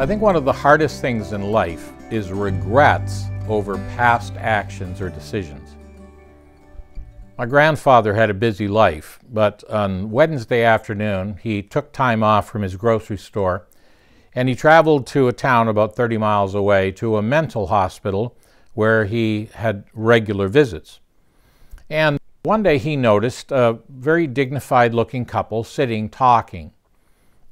I think one of the hardest things in life is regrets over past actions or decisions. My grandfather had a busy life, but on Wednesday afternoon he took time off from his grocery store and he traveled to a town about 30 miles away to a mental hospital where he had regular visits. And one day he noticed a very dignified looking couple sitting talking.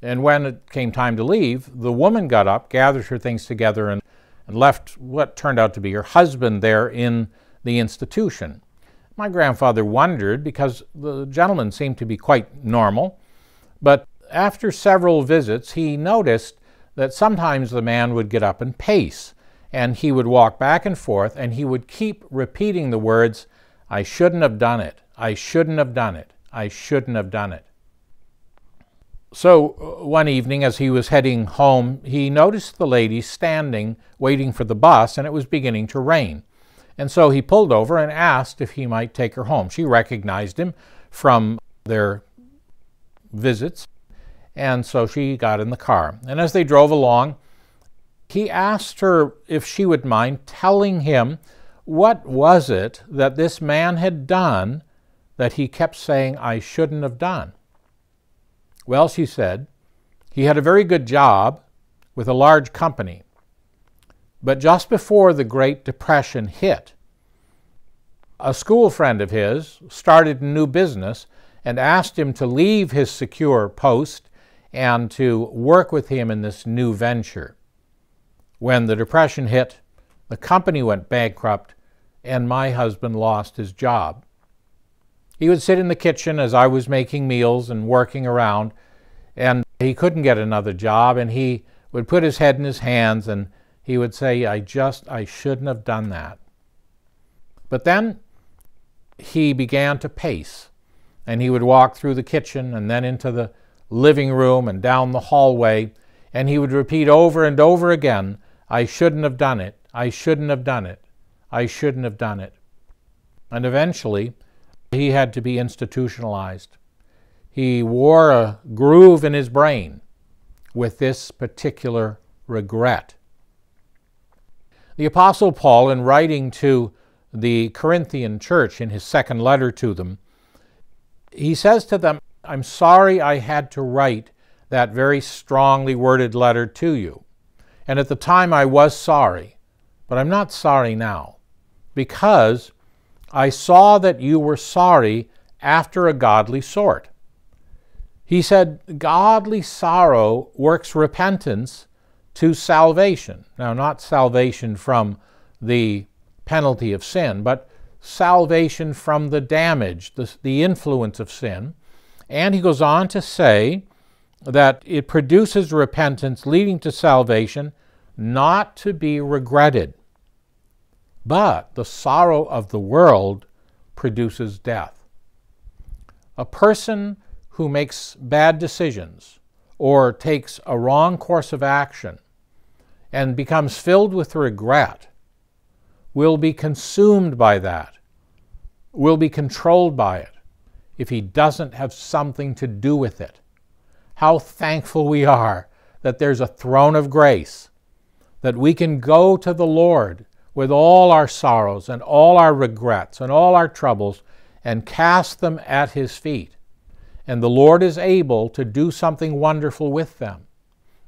And when it came time to leave, the woman got up, gathered her things together, and, and left what turned out to be her husband there in the institution. My grandfather wondered because the gentleman seemed to be quite normal, but after several visits, he noticed that sometimes the man would get up and pace, and he would walk back and forth, and he would keep repeating the words, I shouldn't have done it, I shouldn't have done it, I shouldn't have done it. So uh, one evening, as he was heading home, he noticed the lady standing waiting for the bus, and it was beginning to rain. And so he pulled over and asked if he might take her home. She recognized him from their visits, and so she got in the car. And as they drove along, he asked her if she would mind telling him what was it that this man had done that he kept saying, I shouldn't have done. Well, she said, he had a very good job with a large company. But just before the Great Depression hit, a school friend of his started a new business and asked him to leave his secure post and to work with him in this new venture. When the Depression hit, the company went bankrupt and my husband lost his job. He would sit in the kitchen as I was making meals and working around, and he couldn't get another job, and he would put his head in his hands and he would say, I just, I shouldn't have done that. But then he began to pace, and he would walk through the kitchen and then into the living room and down the hallway, and he would repeat over and over again, I shouldn't have done it, I shouldn't have done it, I shouldn't have done it. And eventually, he had to be institutionalized. He wore a groove in his brain with this particular regret. The Apostle Paul, in writing to the Corinthian church in his second letter to them, he says to them, I'm sorry I had to write that very strongly worded letter to you. And at the time I was sorry, but I'm not sorry now, because I saw that you were sorry after a godly sort. He said, Godly sorrow works repentance to salvation. Now, not salvation from the penalty of sin, but salvation from the damage, the, the influence of sin. And he goes on to say that it produces repentance leading to salvation, not to be regretted. But the sorrow of the world produces death. A person who makes bad decisions or takes a wrong course of action and becomes filled with regret will be consumed by that, will be controlled by it if he doesn't have something to do with it. How thankful we are that there's a throne of grace, that we can go to the Lord with all our sorrows and all our regrets and all our troubles and cast them at His feet. And the Lord is able to do something wonderful with them.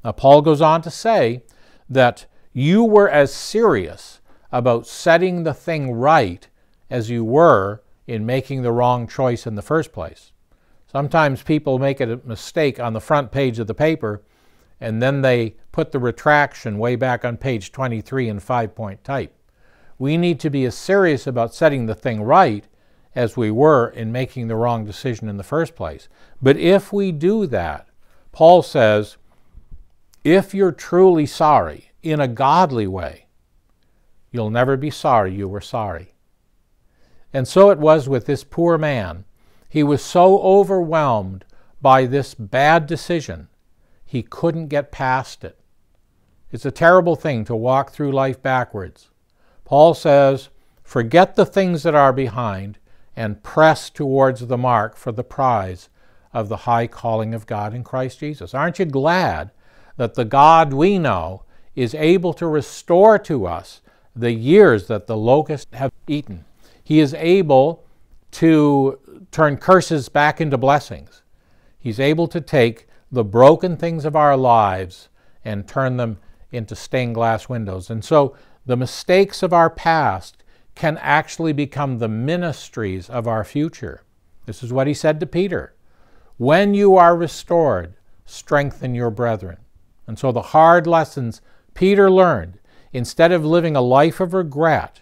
Now, Paul goes on to say that you were as serious about setting the thing right as you were in making the wrong choice in the first place. Sometimes people make a mistake on the front page of the paper and then they put the retraction way back on page 23 in five point type. We need to be as serious about setting the thing right as we were in making the wrong decision in the first place. But if we do that, Paul says, if you're truly sorry in a godly way, you'll never be sorry you were sorry. And so it was with this poor man. He was so overwhelmed by this bad decision, he couldn't get past it. It's a terrible thing to walk through life backwards. Paul says, Forget the things that are behind and press towards the mark for the prize of the high calling of God in Christ Jesus. Aren't you glad that the God we know is able to restore to us the years that the locusts have eaten. He is able to turn curses back into blessings. He's able to take the broken things of our lives and turn them into stained glass windows. And so the mistakes of our past can actually become the ministries of our future. This is what he said to Peter When you are restored, strengthen your brethren. And so the hard lessons Peter learned, instead of living a life of regret,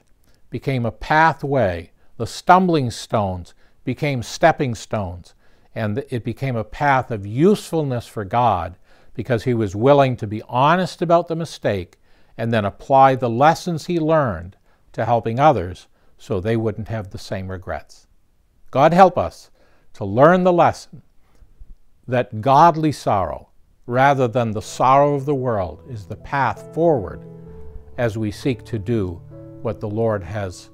became a pathway. The stumbling stones became stepping stones, and it became a path of usefulness for God because he was willing to be honest about the mistake and then apply the lessons he learned to helping others so they wouldn't have the same regrets. God help us to learn the lesson that godly sorrow, rather than the sorrow of the world, is the path forward as we seek to do what the Lord has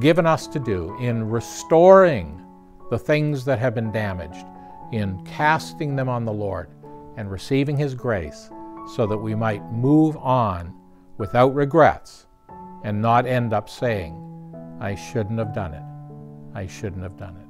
given us to do in restoring the things that have been damaged, in casting them on the Lord and receiving His grace so that we might move on without regrets and not end up saying, I shouldn't have done it. I shouldn't have done it.